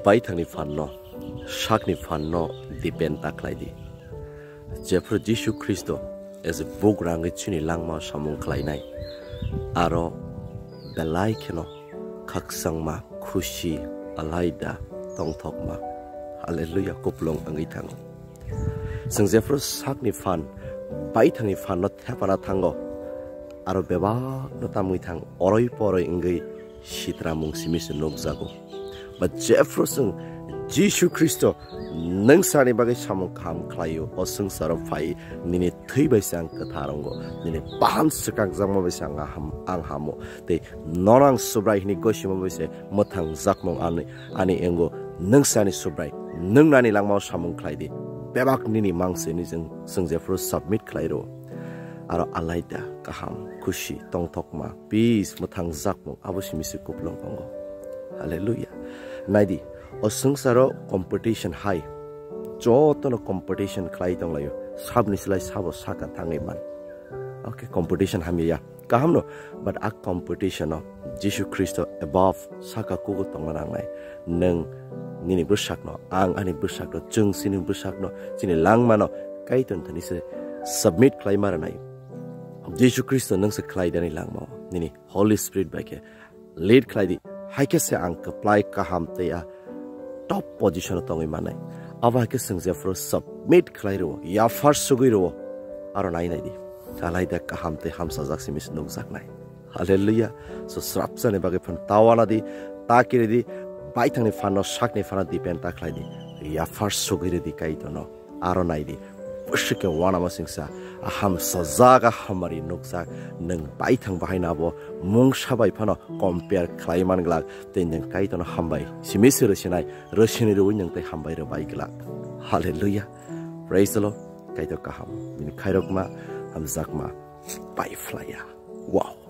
바이탕니 판노 샥니 판노 디펜 타클라이디 제프르 지수 크리스도 에즈 보그랑게 춘이 랑마 사몽 클라이나이 아로 belai keno kaksangma khushi alaida tongthokma hallelujah kuplong angi thango sing jefro sakni fan pai thangi fan no thepara thango aro beba no tamui thang oroi poroi ingi sitra mung simis nokjago và jefferson sáng jisu kristo nang sani bagai samong kam klayu osung saro fai nini thui bai sang katharongo nini paham sukang jangma bai sang ham ang hamo te norang subrai hini goshima bai se mathang jakmong ani ani engo nang sani subrai nang nani langma samong klai di bác nini mang mangse ni jeng sung jefro submit klairo aro alaida kaham kushi tongthokma peace mathang jakmong aboshimi se kuplong kongo hallelujah ngadi osung saro competition hai jotono competition khlai tong layo sab ni silai sabo saka tangai man okay competition hami ya kaham no but a competition of jesus christ above saka kugo tong manang nai neng nini bursak no ang ani bursak no chung sini bursak no sini lang mano kai ton thani se submit khlai mara nai jesus christ nang se khlai dani lang ma nini holy spirit ba ke lead khlai di হাই কেসে অঙ্ক্লাই কা হামতেয়া top position তো মাই মানে আবা কে সিং জে ফর সাবমিট ক্লাইরো ইয়া ফার সুগাইরো আর নাই নাই দি সালাই দা কা হামতে হামসা জাক সি মিস নক্সাক নাই হAlleluya সুস্রাপছনে বাগে ফন তাওয়ালা দি তা কিরে দি বাই থং নে ফানো শাক নে ফরা দি পেন্টা ক্লাই দি ইয়া ফার সুগাইরে দি কাই তো ন আর নাই দি ওশকে ওয়ানাবাসিংসা aham sajaga hamari nuksa nung pai thang bahai na bo mung shabai phano compare khlai man glak ten nang kai ton hambai simisi rasinai rasini ro nang tai hambai ro bai glak hallelujah praise the lord kai to kaham min khairok ma ham zakma pai flya wow